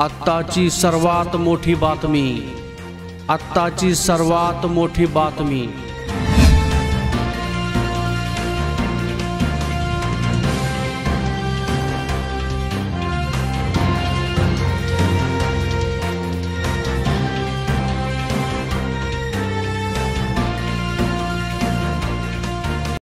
आत्ताची सर्वात मोठी बातमी. आत्ताची सर्वात मोठी बातमी.